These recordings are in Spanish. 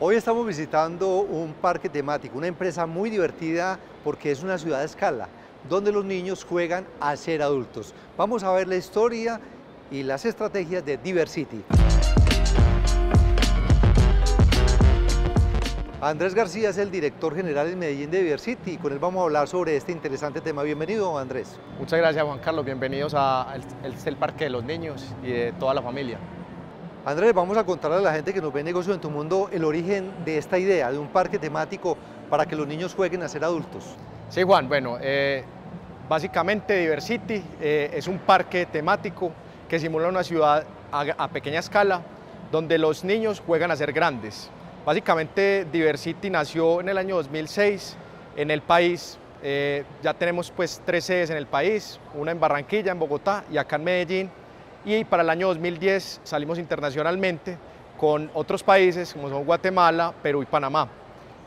Hoy estamos visitando un parque temático, una empresa muy divertida porque es una ciudad de escala, donde los niños juegan a ser adultos. Vamos a ver la historia y las estrategias de Diversity. Andrés García es el director general en Medellín de Diversity y con él vamos a hablar sobre este interesante tema. Bienvenido, Andrés. Muchas gracias, Juan Carlos. Bienvenidos al el Parque de los Niños y de toda la familia. Andrés, vamos a contarle a la gente que nos ve negocio en tu mundo el origen de esta idea, de un parque temático para que los niños jueguen a ser adultos. Sí, Juan, bueno, eh, básicamente Diversity eh, es un parque temático que simula una ciudad a, pequeña escala donde los niños juegan a ser grandes. Básicamente Diversity nació en el año 2006 en el país, eh, ya tenemos pues tres sedes en el país, una en Barranquilla, en Bogotá y acá en Medellín y para el año 2010 salimos internacionalmente con otros países como son Guatemala, Perú y Panamá.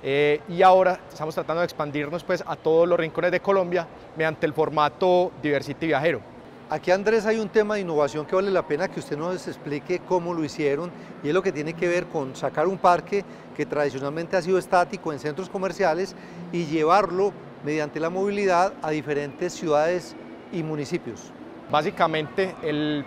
Eh, y ahora estamos tratando de expandirnos pues, a todos los rincones de Colombia mediante el formato Diversity Viajero. Aquí Andrés hay un tema de innovación que vale la pena que usted nos explique cómo lo hicieron y es lo que tiene que ver con sacar un parque que tradicionalmente ha sido estático en centros comerciales y llevarlo mediante la movilidad a diferentes ciudades y municipios. Básicamente el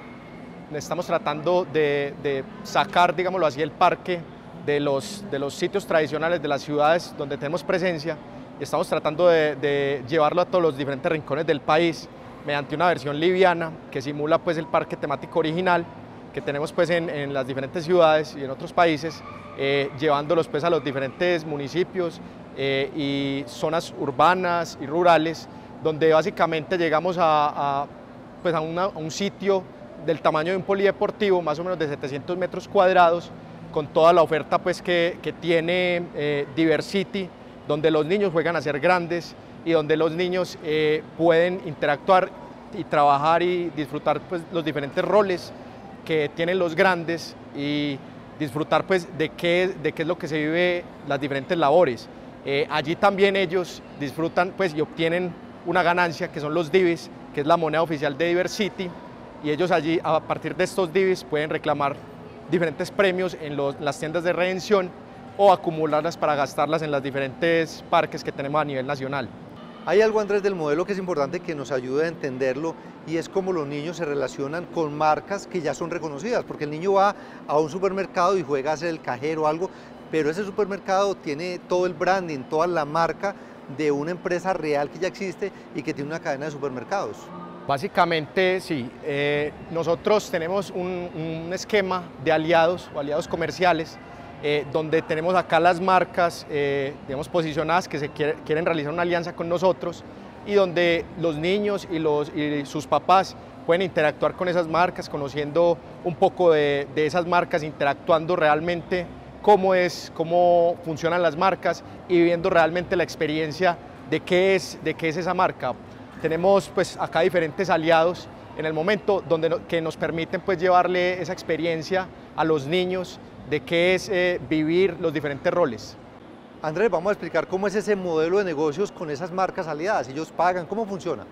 estamos tratando de, sacar, digámoslo así, el parque de los, de los sitios tradicionales de las ciudades donde tenemos presencia. Y estamos tratando de, llevarlo a todos los diferentes rincones del país mediante una versión liviana que simula pues el parque temático original que tenemos pues en, las diferentes ciudades y en otros países, eh, llevándolos pues a los diferentes municipios eh, y zonas urbanas y rurales, donde básicamente llegamos a, pues a un sitio del tamaño de un polideportivo, más o menos de 700 metros cuadrados, con toda la oferta pues, que, tiene eh, Diversity, donde los niños juegan a ser grandes y donde los niños eh, pueden interactuar y trabajar y disfrutar pues, los diferentes roles que tienen los grandes y disfrutar pues, de, qué, de qué es lo que se vive las diferentes labores. Eh, allí también ellos disfrutan pues, y obtienen una ganancia que son los divis, que es la moneda oficial de Diversity, y ellos allí a partir de estos divis pueden reclamar diferentes premios en las tiendas de redención o acumularlas para gastarlas en los diferentes parques que tenemos a nivel nacional. Hay algo, Andrés, del modelo que es importante que nos ayude a entenderlo y es cómo los niños se relacionan con marcas que ya son reconocidas, porque el niño va a un supermercado y juega a ser el cajero o algo, pero ese supermercado tiene todo el branding, toda la marca de una empresa real que ya existe y que tiene una cadena de supermercados. Básicamente, sí. Eh, nosotros tenemos un, esquema de aliados o aliados comerciales eh, donde tenemos acá las marcas, eh, digamos, posicionadas que se quieren realizar una alianza con nosotros y donde los niños y, sus papás pueden interactuar con esas marcas, conociendo un poco de, de esas marcas, interactuando realmente cómo es, cómo funcionan las marcas y viviendo realmente la experiencia de qué es, de qué es esa marca. Tenemos pues acá diferentes aliados en el momento donde que nos permiten pues llevarle esa experiencia a los niños de qué es eh, vivir los diferentes roles. Andrés, vamos a explicar cómo es ese modelo de negocios con esas marcas aliadas. Ellos pagan, ¿cómo funciona?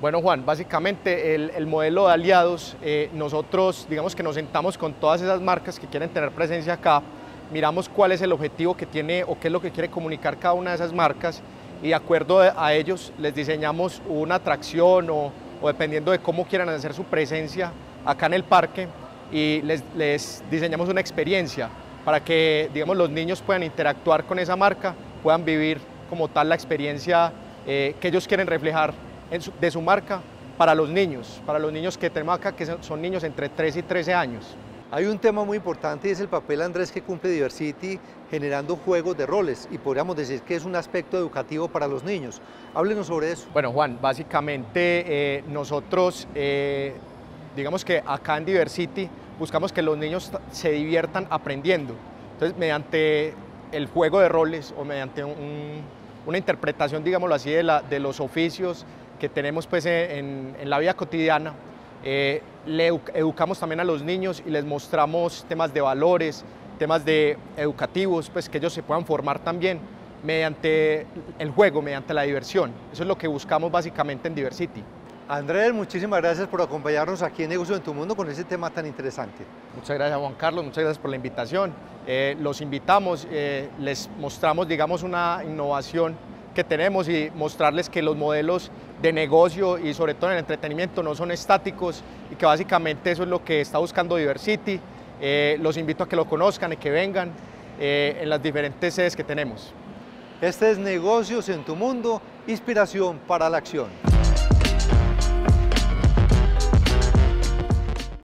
Bueno, Juan, básicamente el, modelo de aliados, eh, nosotros digamos que nos sentamos con todas esas marcas que quieren tener presencia acá, miramos cuál es el objetivo que tiene o qué es lo que quiere comunicar cada una de esas marcas y de acuerdo a ellos les diseñamos una atracción o, dependiendo de cómo quieran hacer su presencia acá en el parque y les, diseñamos una experiencia para que digamos, los niños puedan interactuar con esa marca, puedan vivir como tal la experiencia eh, que ellos quieren reflejar de su marca para los niños, para los niños que tenemos acá, que son niños entre 3 y 13 años. Hay un tema muy importante y es el papel, Andrés, que cumple Diversity generando juegos de roles y podríamos decir que es un aspecto educativo para los niños. Háblenos sobre eso. Bueno, Juan, básicamente eh, nosotros, eh, digamos que acá en Diversity buscamos que los niños se diviertan aprendiendo. Entonces, mediante el juego de roles o mediante una interpretación, digámoslo así, de, los oficios que tenemos pues, en la vida cotidiana, eh, le educamos también a los niños y les mostramos temas de valores, temas de educativos, pues que ellos se puedan formar también mediante el juego, mediante la diversión. Eso es lo que buscamos básicamente en Diversity. Andrés, muchísimas gracias por acompañarnos aquí en Negocio en tu Mundo con ese tema tan interesante. Muchas gracias Juan Carlos, muchas gracias por la invitación. Eh, los invitamos, eh, les mostramos digamos una innovación que tenemos y mostrarles que los modelos de negocio y sobre todo en el entretenimiento no son estáticos y que básicamente eso es lo que está buscando Diversity. Eh, los invito a que lo conozcan y que vengan en las diferentes sedes que tenemos. Este es Negocios en tu Mundo, inspiración para la acción.